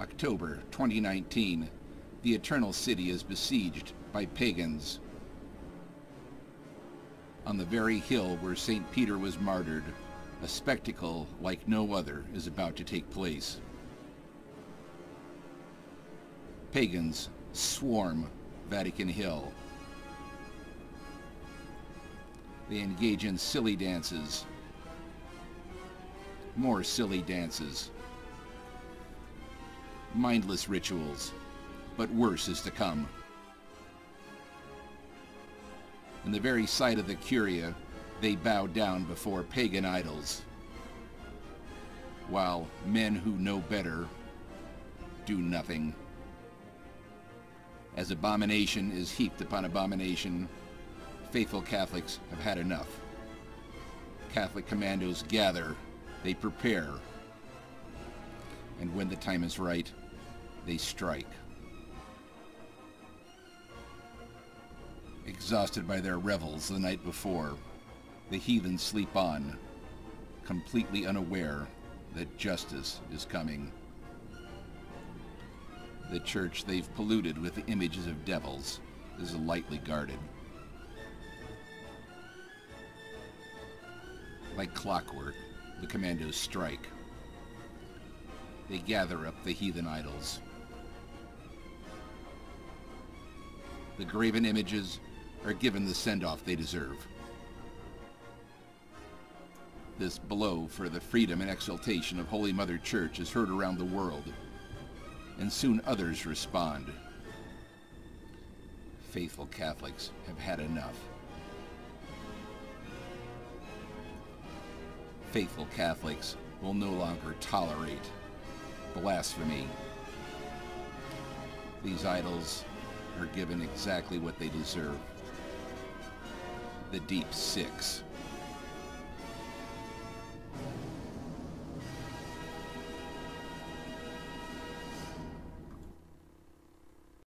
October 2019, the Eternal City is besieged by pagans. On the very hill where St. Peter was martyred, a spectacle like no other is about to take place. Pagans swarm Vatican Hill. They engage in silly dances. More silly dances. Mindless rituals. But worse is to come. In the very sight of the Curia, they bow down before pagan idols, while men who know better do nothing. As abomination is heaped upon abomination, faithful Catholics have had enough. Catholic commandos gather, they prepare, and when the time is right, they strike. Exhausted by their revels the night before, the heathen sleep on, completely unaware that justice is coming. The church they've polluted with the images of devils is lightly guarded. Like clockwork, the commandos strike. They gather up the heathen idols. The graven images are given the send-off they deserve. This blow for the freedom and exaltation of Holy Mother Church is heard around the world, and soon others respond. Faithful Catholics have had enough. Faithful Catholics will no longer tolerate blasphemy. These idols are given exactly what they deserve. The Deep Six.